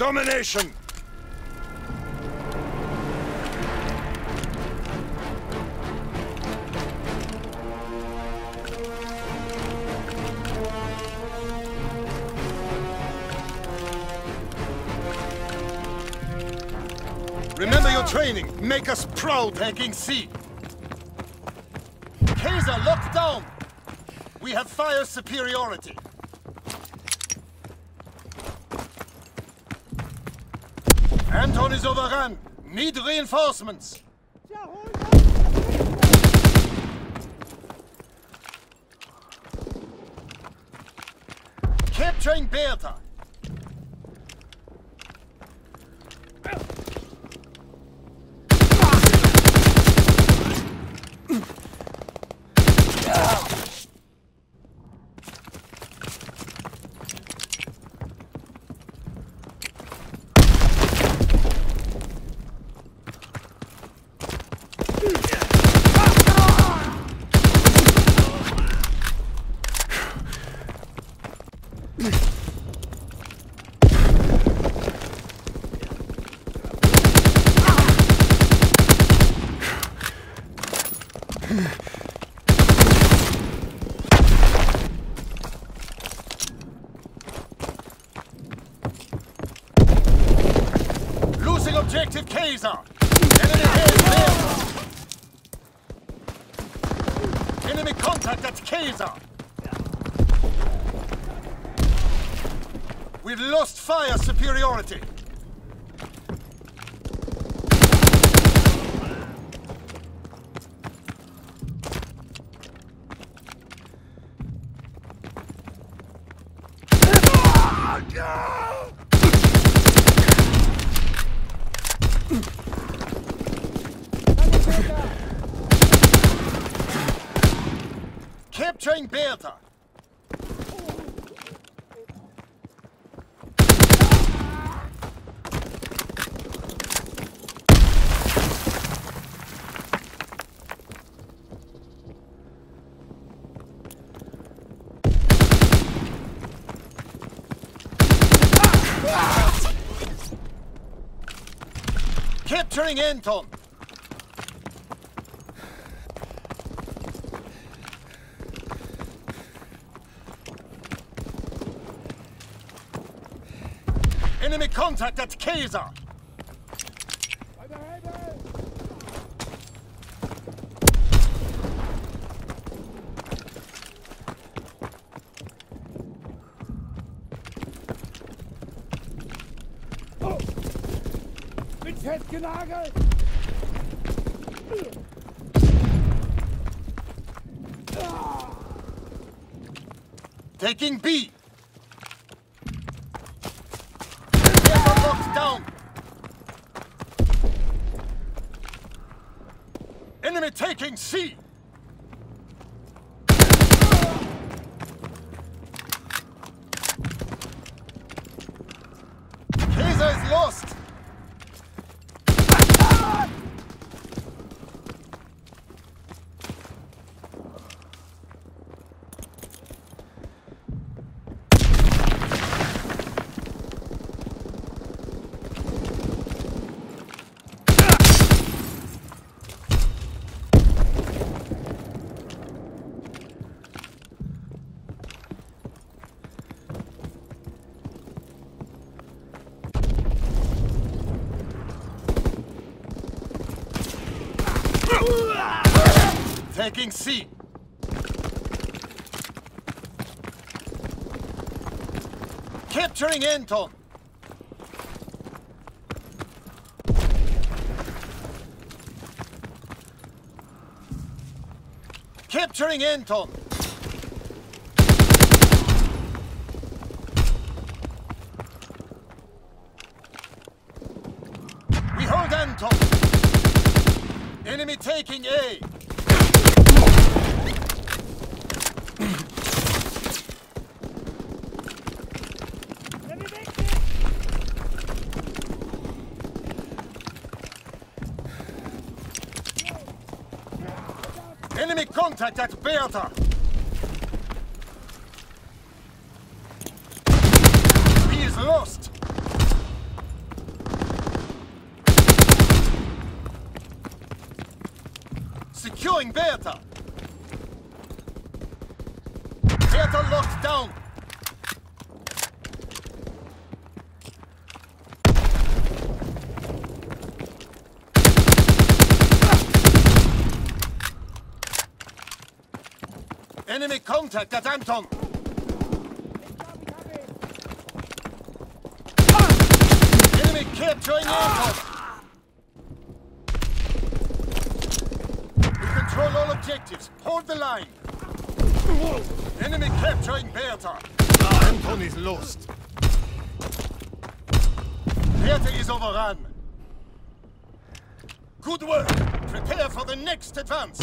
Domination! Remember your training. Make us proud taking C. Kaiser, locked down! We have fire superiority. Anton is overrun. Need reinforcements. Capturing Bertha. Losing objective Kaiser. Enemy has Bertha. Enemy contact at Kaiser. We've lost fire superiority. Capturing Bertha. Capturing Anton. Enemy contact at Kaiser. Bin festgenagelt! Taking B. Bertha locked down. Enemy taking C. Kaiser is lost. Taking C. Capturing Anton. Capturing Anton. We hold Anton. Enemy taking A. Enemy contact at Bertha! He is lost! Securing Bertha! Bertha locked down! Enemy contact at Anton. Enemy capturing Anton. We control all objectives. Hold the line. Enemy capturing Bertha. Anton is lost. Bertha is overrun. Good work. Prepare for the next advance.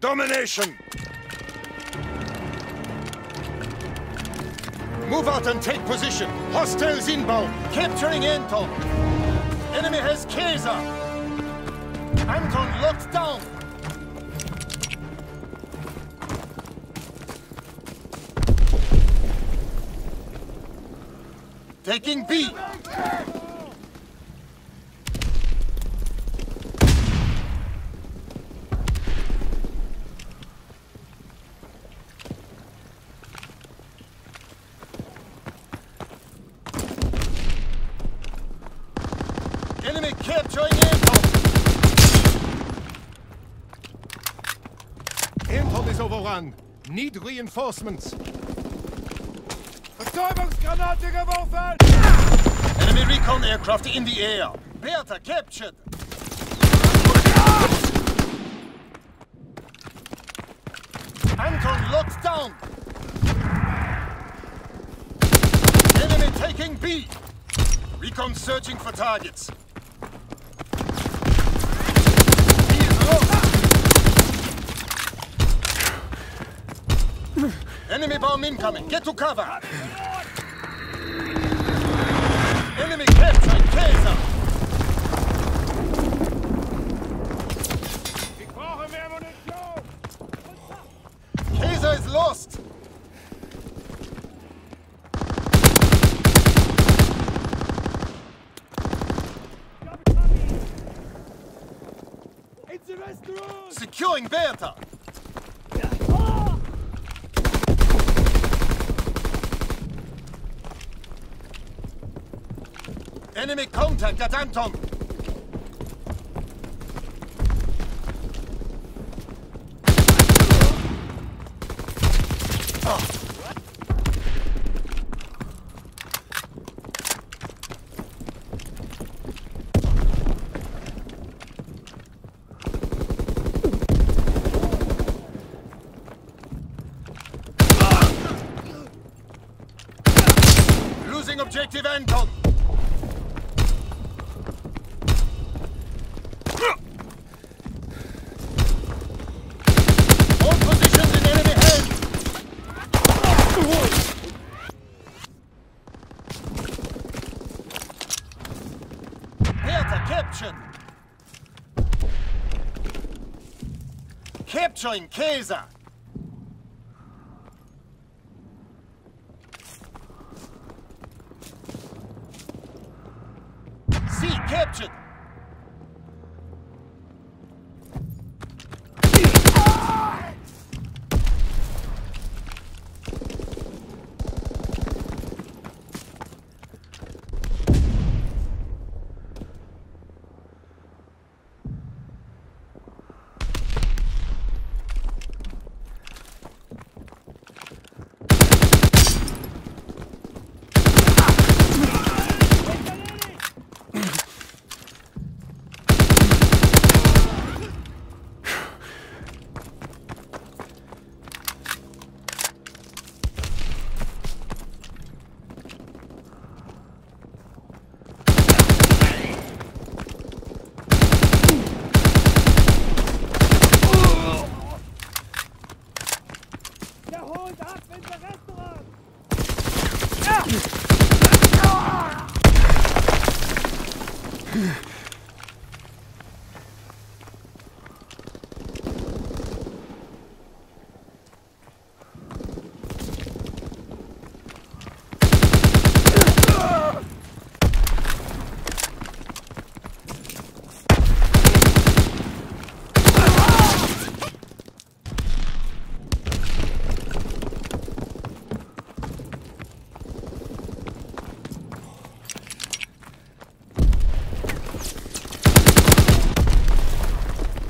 Domination! Move out and take position. Hostiles inbound. Capturing Anton. Enemy has Kaiser. Anton locked down. Taking B. Enemy capturing Anton. Anton is overrun. Need reinforcements. Betäubungsgranate geworfen! Enemy recon aircraft in the air. Bertha captured. Anton locked down. Enemy taking B. Recon searching for targets. Enemy bomb incoming. Get to cover. Enemy capturing Kaiser. Ich brauche mehr Munition! Kaiser is lost. In the Westroom! Securing Bertha. Enemy contact at Anton. Objective Anton. All positions in enemy hands. Bertha captured. Capturing Kaiser. C captured.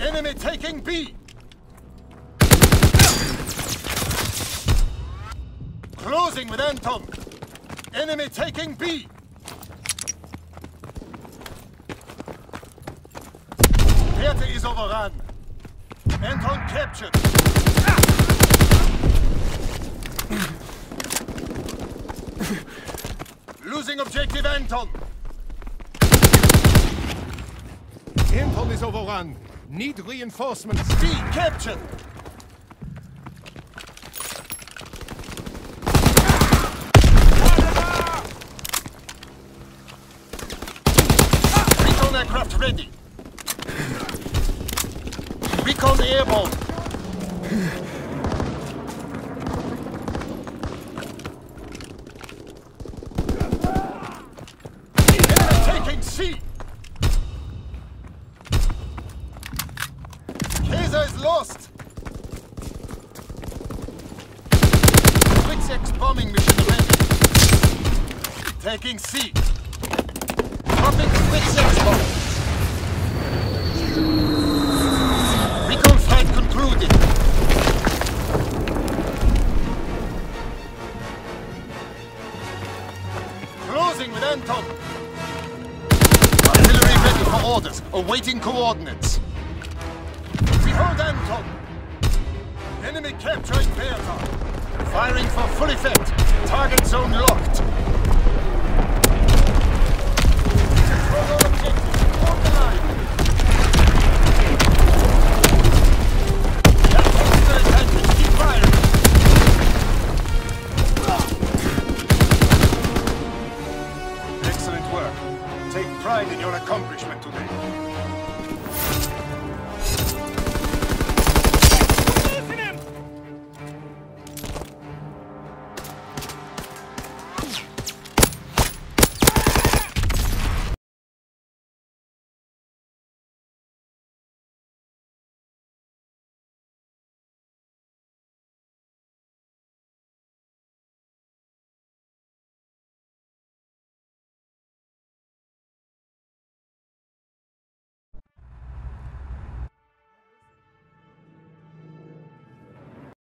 Taking B! Closing with Anton! Enemy taking B! Bertha is overrun! Anton captured! Losing objective Anton! Anton is overrun. Need reinforcements. B captured! Recon aircraft ready. Recon airborne. Enemy taking C. Kaiser is lost. Quick Six bombing mission ready. Taking C. Dropping Quick Six bomb. Recon flight concluded. Closing with Anton. Artillery ready for orders, awaiting coordinates. We hold Anton. Enemy capturing Bertha. Firing for full effect. Target zone locked.